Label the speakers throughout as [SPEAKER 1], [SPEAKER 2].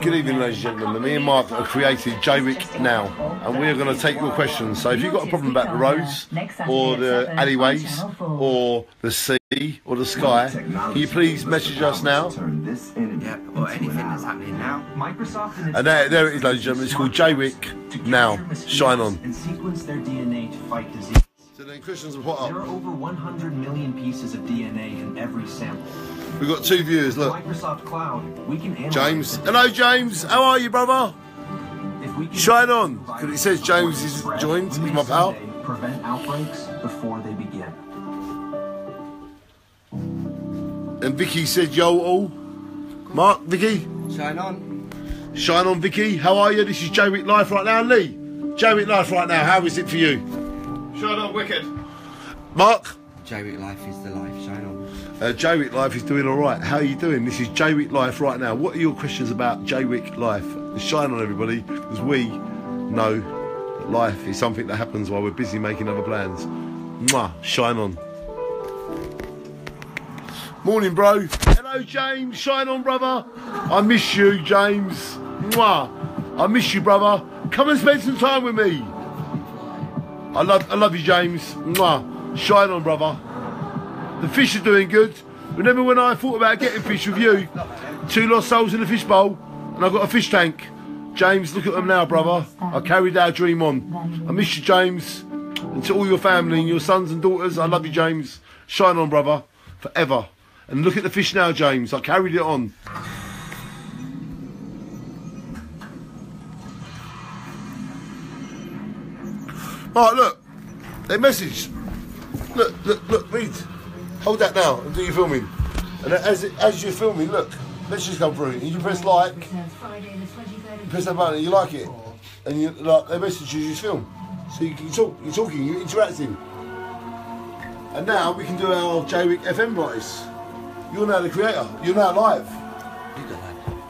[SPEAKER 1] Good evening, ladies and gentlemen. Me and Mark have created Jaywick Now, and we're going to take your questions. So if you've got a problem about the roads, or the alleyways, or the sea, or the sky, can you please message us now?
[SPEAKER 2] Yeah, or anything that's happening now.
[SPEAKER 3] Microsoft and,
[SPEAKER 1] And there, there it is, ladies and gentlemen. It's called Jaywick Now. Shine on.
[SPEAKER 3] And sequence their DNA to fight disease.
[SPEAKER 1] So then questions are what
[SPEAKER 3] There are over 100 million pieces of DNA in every sample.
[SPEAKER 1] We've got two viewers, look.
[SPEAKER 3] Microsoft Cloud, we can analyze
[SPEAKER 1] James. Hello, James. How are you, brother?
[SPEAKER 3] If we can
[SPEAKER 1] Shine on,
[SPEAKER 3] provide
[SPEAKER 1] 'cause it says James is joined. He's my pal.
[SPEAKER 3] Prevent outbreaks before they begin.
[SPEAKER 1] And Vicky said, yo, all. Mark, Vicky.
[SPEAKER 2] Shine on.
[SPEAKER 1] Shine on, Vicky. How are you? This is Jaywick Life right now. Lee, Jaywick Life right now. How is it for you?
[SPEAKER 4] Shut on, wicked.
[SPEAKER 1] Mark?
[SPEAKER 2] Jaywick life is the life. Shine on.
[SPEAKER 1] Uh, Jaywick Life is doing all right. How are you doing? This is Jaywick Life right now. What are your questions about Jaywick Life? Shine on, everybody, because we know that life is something that happens while we're busy making other plans. Mwah. Shine on. Morning, bro. Hello, James. Shine on, brother. I miss you, James. Mwah. I miss you, brother. Come and spend some time with me. I love, I love you, James. Mwah. Shine on, brother. The fish are doing good. Remember when I thought about getting fish with you? Two lost souls in a fish bowl, and I've got a fish tank. James, look at them now, brother. I carried our dream on. I miss you, James. And to all your family and your sons and daughters, I love you, James. Shine on, brother, forever. And look at the fish now, James. I carried it on. Right, look. They messaged. Look, look, look, read. Hold that now and do your filming. And as it, as you're filming, look, messages come through. And you press like, you press that button and you like it. And you like they message you, you just film. So you, you talk, you're talking, you're interacting. And now we can do our Jaywick FM parties. You're now the creator. You're now live.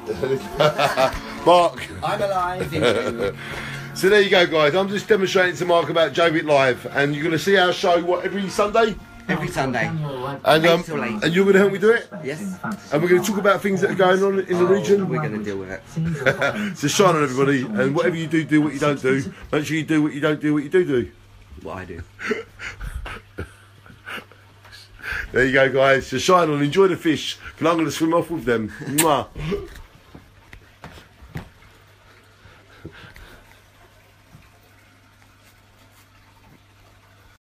[SPEAKER 1] Mark.
[SPEAKER 2] I'm alive.
[SPEAKER 1] So there you go, guys. I'm just demonstrating to Mark about Jaywick Live, and you're going to see our show what every Sunday.
[SPEAKER 2] Every Sunday.
[SPEAKER 1] And um, and you're going to help me do it.
[SPEAKER 2] Yes.
[SPEAKER 1] And we're going to talk about things that are going on in the oh, region.
[SPEAKER 2] We're going to deal with it.
[SPEAKER 1] so shine on everybody, and whatever you do, do what you don't do. Make sure you do what you don't do. What you do do.
[SPEAKER 2] What I do.
[SPEAKER 1] there you go, guys. So shine on. Enjoy the fish, because I'm going to swim off with them. Mwah.